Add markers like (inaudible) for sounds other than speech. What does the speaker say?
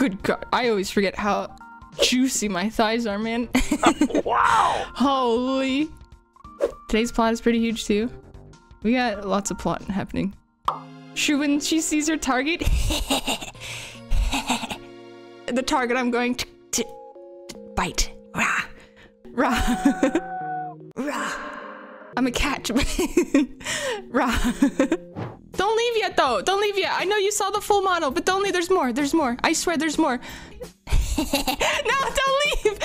Good God. I always forget how juicy my thighs are, man. (laughs) wow. Holy. Today's plot is pretty huge, too. We got lots of plot happening. Sure, when she sees her target, (laughs) the target I'm going to, to, to bite. Rah. Rah. (laughs) Rah. I'm a cat. Rah. Yet, though. Don't leave yet. I know you saw the full model, but don't leave. There's more. There's more. I swear there's more. (laughs)